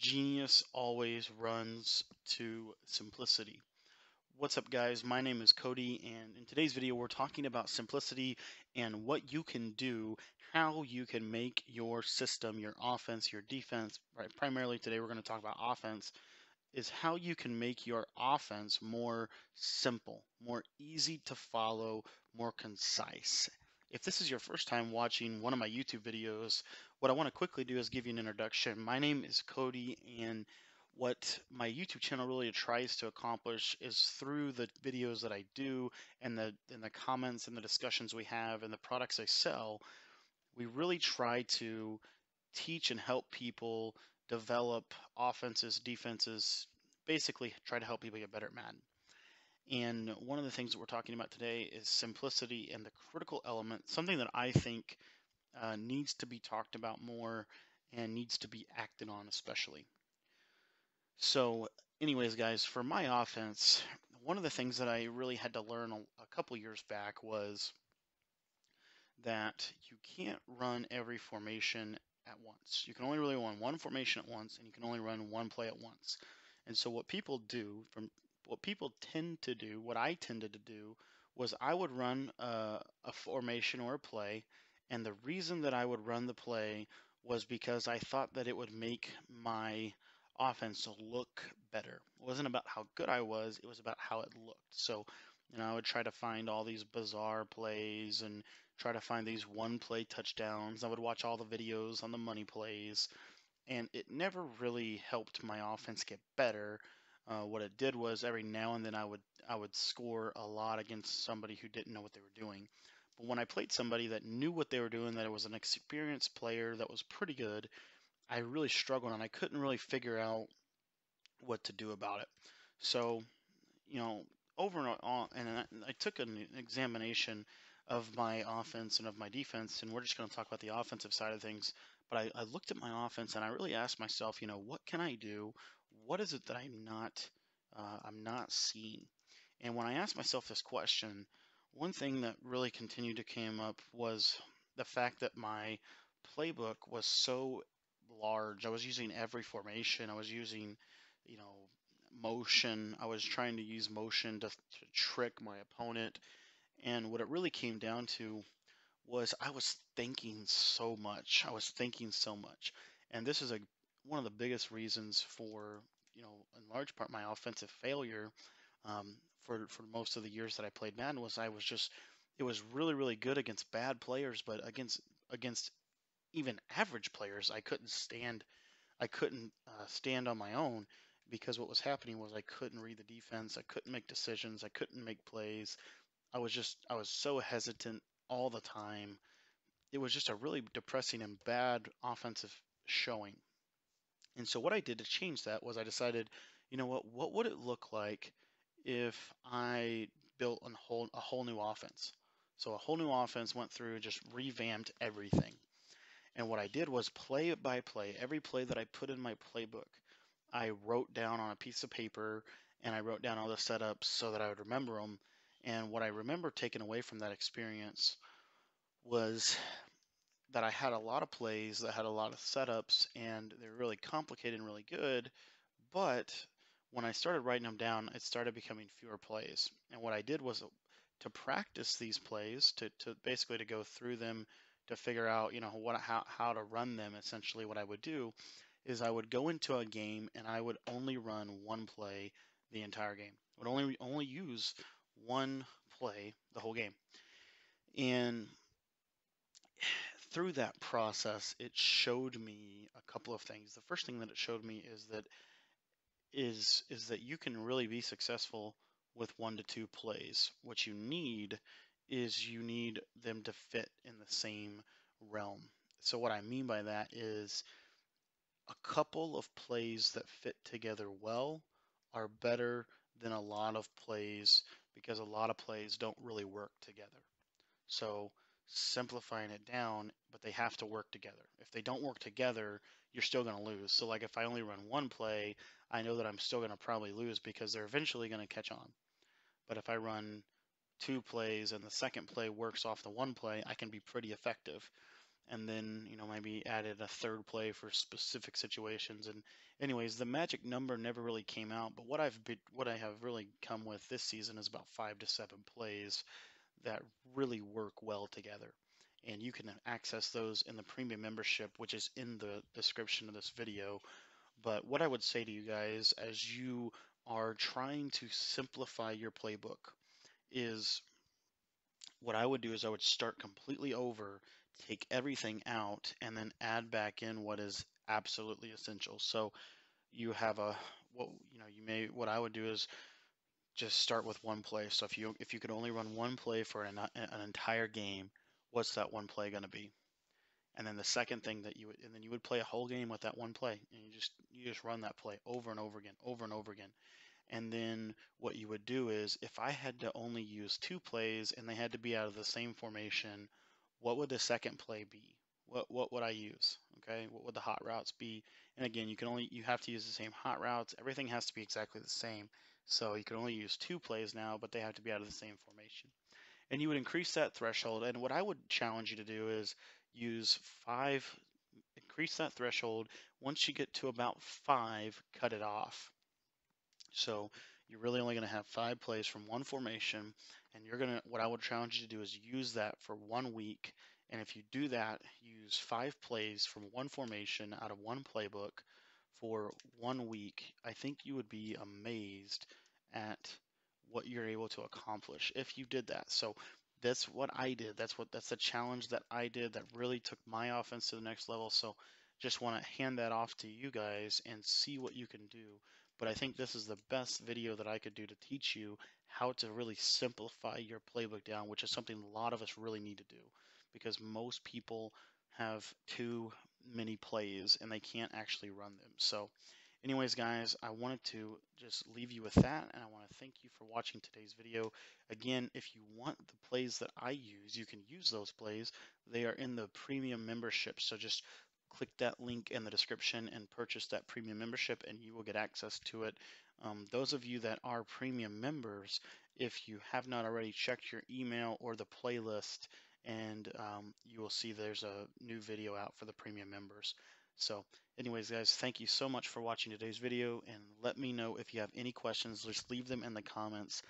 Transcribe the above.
Genius always runs to simplicity. What's up guys, my name is Cody and in today's video we're talking about simplicity and what you can do, how you can make your system, your offense, your defense, right? primarily today we're going to talk about offense, is how you can make your offense more simple, more easy to follow, more concise. If this is your first time watching one of my YouTube videos, what I want to quickly do is give you an introduction. My name is Cody, and what my YouTube channel really tries to accomplish is through the videos that I do and the and the comments and the discussions we have and the products I sell, we really try to teach and help people develop offenses, defenses, basically try to help people get better at Madden. And one of the things that we're talking about today is simplicity and the critical element, something that I think uh, needs to be talked about more and needs to be acted on, especially. So, anyways, guys, for my offense, one of the things that I really had to learn a, a couple years back was that you can't run every formation at once. You can only really run one formation at once, and you can only run one play at once. And so, what people do from what people tend to do, what I tended to do, was I would run a, a formation or a play, and the reason that I would run the play was because I thought that it would make my offense look better. It wasn't about how good I was, it was about how it looked. So, you know, I would try to find all these bizarre plays and try to find these one play touchdowns. I would watch all the videos on the money plays, and it never really helped my offense get better uh, what it did was every now and then I would I would score a lot against somebody who didn't know what they were doing. But when I played somebody that knew what they were doing, that it was an experienced player that was pretty good, I really struggled and I couldn't really figure out what to do about it. So, you know, over and on, and I, I took an examination of my offense and of my defense, and we're just going to talk about the offensive side of things. But I, I looked at my offense and I really asked myself, you know, what can I do? What is it that I'm not uh, I'm not seeing? And when I asked myself this question, one thing that really continued to come up was the fact that my playbook was so large. I was using every formation. I was using, you know, motion. I was trying to use motion to, to trick my opponent. And what it really came down to was I was thinking so much. I was thinking so much. And this is a one of the biggest reasons for you know in large part my offensive failure um, for for most of the years that I played Madden was I was just it was really really good against bad players, but against against even average players I couldn't stand I couldn't uh, stand on my own because what was happening was I couldn't read the defense, I couldn't make decisions, I couldn't make plays. I was just I was so hesitant all the time. It was just a really depressing and bad offensive showing. And so what I did to change that was I decided, you know what, what would it look like if I built a whole a whole new offense? So a whole new offense went through and just revamped everything. And what I did was play it by play, every play that I put in my playbook, I wrote down on a piece of paper and I wrote down all the setups so that I would remember them. And what I remember taking away from that experience was that I had a lot of plays that had a lot of setups and they're really complicated and really good. But when I started writing them down, it started becoming fewer plays. And what I did was uh, to practice these plays, to, to basically to go through them, to figure out, you know, what how, how to run them. Essentially, what I would do is I would go into a game and I would only run one play the entire game. I would only only use one play the whole game. And through that process, it showed me a couple of things. The first thing that it showed me is that is is that you can really be successful with one to two plays. What you need is you need them to fit in the same realm. So what I mean by that is a couple of plays that fit together well are better than a lot of plays because a lot of plays don't really work together. So simplifying it down, but they have to work together. If they don't work together, you're still going to lose. So, like if I only run one play, I know that I'm still going to probably lose because they're eventually going to catch on. But if I run two plays and the second play works off the one play, I can be pretty effective. and then you know maybe added a third play for specific situations. And anyways, the magic number never really came out, but what I've been, what I have really come with this season is about five to seven plays that really work well together. And you can access those in the premium membership, which is in the description of this video. But what I would say to you guys as you are trying to simplify your playbook is what I would do is I would start completely over, take everything out, and then add back in what is absolutely essential. So you have a what you know you may what I would do is just start with one play. So if you if you could only run one play for an, an entire game, what's that one play going to be? And then the second thing that you would and then you would play a whole game with that one play and you just you just run that play over and over again, over and over again. And then what you would do is if I had to only use two plays and they had to be out of the same formation, what would the second play be? What what would I use? Okay, what would the hot routes be? And again, you can only you have to use the same hot routes. Everything has to be exactly the same. So you can only use two plays now, but they have to be out of the same formation. And you would increase that threshold. And what I would challenge you to do is use five, increase that threshold. Once you get to about five, cut it off. So you're really only going to have five plays from one formation, and you're going to, what I would challenge you to do is use that for one week. And if you do that, use five plays from one formation out of one playbook for one week, I think you would be amazed at what you're able to accomplish if you did that. So that's what I did. That's what that's the challenge that I did that really took my offense to the next level. So just want to hand that off to you guys and see what you can do but I think this is the best video that I could do to teach you how to really simplify your playbook down, which is something a lot of us really need to do because most people have too many plays and they can't actually run them. So anyways, guys, I wanted to just leave you with that and I want to thank you for watching today's video. Again, if you want the plays that I use, you can use those plays. They are in the premium membership. So just click that link in the description and purchase that premium membership and you will get access to it. Um, those of you that are premium members, if you have not already checked your email or the playlist, and um, you will see there's a new video out for the premium members. So anyways, guys, thank you so much for watching today's video, and let me know if you have any questions. Just leave them in the comments,